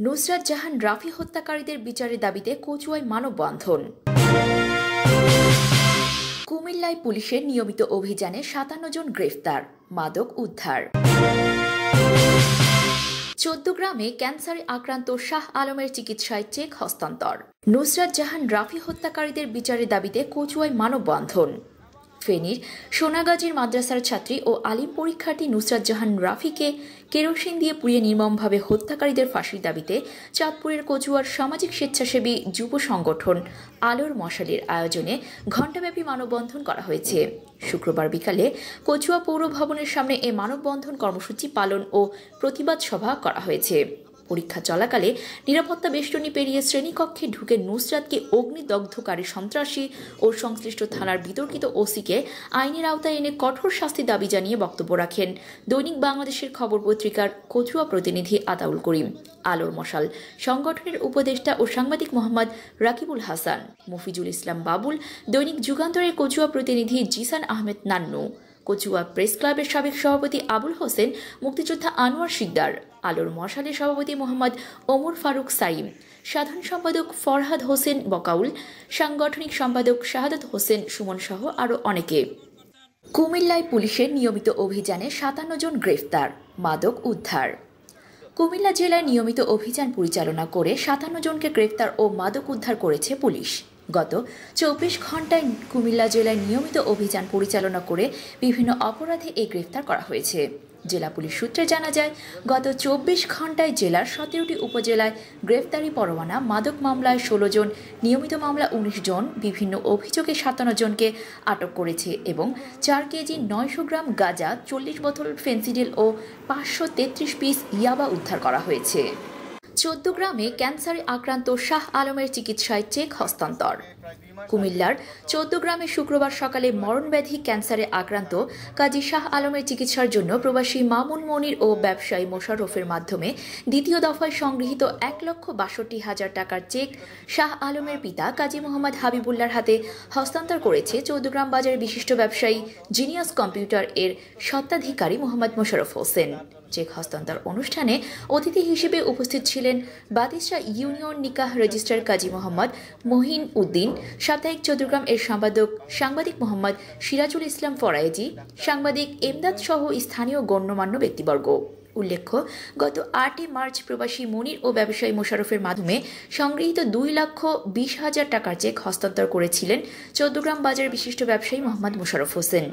নুসরাত জাহান রাফি হত্যাকারীদের বিচারের দাবিতে কচুয়ায় মানববন্ধন। কুমিল্লায় পুলিশের নিয়মিত অভিযানে সাতান্ন জন গ্রেফতার, মাদক উদ্ধার। চোদ্দগ্রামে ক্যান্সারে আক্রান্ত শাহ আলমের চিকিৎসায় চেক হস্তান্তর। নুসরাত জাহান রাফি হত্যাকারীদের বিচারের দাবিতে কচুয়ায় মানববন্ধন। ফেনীর সোনাগাজীর মাদ্রাসার ছাত্রী ও আলিম পরীক্ষার্থী নুসরাত জাহান রাফিকে কেরোসিন দিয়ে পুড়িয়ে নির্মমভাবে হত্যাকারীদের ফাঁসির দাবিতে চাঁদপুরের কচুয়ার সামাজিক স্বেচ্ছাসেবী যুব সংগঠন আলোর মশালের আয়োজনে ঘণ্টাব্যাপী মানববন্ধন করা হয়েছে। শুক্রবার বিকালে কচুয়া পৌর ভবনের সামনে এ মানববন্ধন কর্মসূচি পালন ও প্রতিবাদ সভা করা হয়েছে। পরীক্ষা চলাকালে নিরাপত্তা বেষ্টনী পেরিয়ে শ্রেণীকক্ষে ঢুকে নুসরাতকে অগ্নিদগ্ধকারী সন্ত্রাসী ও সংশ্লিষ্ট থানার বিতর্কিত ওসিকে আইনের আওতায় এনে কঠোর শাস্তি দাবি জানিয়ে বক্তব্য রাখেন। দৈনিক বাংলাদেশের খবর পত্রিকার কচুয়া প্রতিনিধি আতাউল করিম। আলোর মশাল। সংগঠনের উপদেষ্টা ও সাংবাদিক মোহাম্মদ রাকিবুল হাসান। মফিজুল ইসলাম বাবুল। দৈনিক যুগান্তরের কচুয়া প্রতিনিধি জিসান আহমেদ নান্নু। কচুয়া প্রেস ক্লাবের সাবেক সভাপতি আবুল হোসেন, মুক্তিযোদ্ধা আনোয়ার শিকদার, আলোর মশালের সভাপতি মোহাম্মদ ওমর ফারুক সাইম, সাধারণ সম্পাদক ফরহাদ হোসেন বকাউল, সাংগঠনিক সম্পাদক শাহাদত হোসেন সুমন সহ আরও অনেকে। কুমিল্লায় পুলিশের নিয়মিত অভিযানে সাতান্ন জন গ্রেফতার, মাদক উদ্ধার। কুমিল্লা জেলায় নিয়মিত অভিযান পরিচালনা করে সাতান্ন জনকে গ্রেফতার ও মাদক উদ্ধার করেছে পুলিশ। গত চব্বিশ ঘন্টায় কুমিল্লা জেলায় নিয়মিত অভিযান পরিচালনা করে বিভিন্ন অপরাধে এই গ্রেফতার করা হয়েছে। জেলা পুলিশ সূত্রে জানা যায়, গত চব্বিশ ঘন্টায় জেলার সতেরোটি উপজেলায় গ্রেফতারি পরোয়ানা, মাদক মামলায় ষোলো জন, নিয়মিত মামলা উনিশ জন, বিভিন্ন অভিযোগে সাতান্ন জনকে আটক করেছে এবং চার কেজি নয়শো গ্রাম গাঁজা, চল্লিশ বোতল ফেন্সিডিল ও পাঁচশো তেত্রিশ পিস ইয়াবা উদ্ধার করা হয়েছে। চোদ্দগ্রামে ক্যান্সারে আক্রান্ত শাহ আলমের চিকিৎসায় চেক হস্তান্তর। কুমিল্লার চোদ্দগ্রামে শুক্রবার সকালে মরণব্যাধি ক্যান্সারে আক্রান্ত কাজী শাহ আলমের চিকিৎসার জন্য প্রবাসী মামুন মনির ও ব্যবসায়ী মোশাররফের মাধ্যমে দ্বিতীয় দফায় সংগৃহীত এক লক্ষ বাষট্টি হাজার টাকার চেক শাহ আলমের পিতা কাজী মোহাম্মদ হাবিবুল্লার হাতে হস্তান্তর করেছে চৌদ্দগ্রাম বাজারের বিশিষ্ট ব্যবসায়ী জিনিয়াস কম্পিউটার এর স্বত্বাধিকারী মোহাম্মদ মোশাররফ হোসেন। চেক হস্তান্তর অনুষ্ঠানে অতিথি হিসেবে উপস্থিত ছিলেন বাতিসা ইউনিয়ন নিকাহ রেজিস্ট্রার কাজী মোহাম্মদ মহিন উদ্দিন সাপ্তাহিক চৌদ্দগ্রাম এর সম্পাদক সাংবাদিক মোহাম্মদ সিরাজুল ইসলাম ফরায়েজি সাংবাদিক এমদাদ সহ স্থানীয় গণ্যমান্য ব্যক্তিবর্গ। উল্লেখ্য, গত আটই মার্চ প্রবাসী মনির ও ব্যবসায়ী মোশারফের মাধ্যমে সংগৃহীত দুই লক্ষ বিশ হাজার টাকার চেক হস্তান্তর করেছিলেন চৌদ্দগ্রাম বাজার বিশিষ্ট ব্যবসায়ী মোহাম্মদ মোশারফ হোসেন।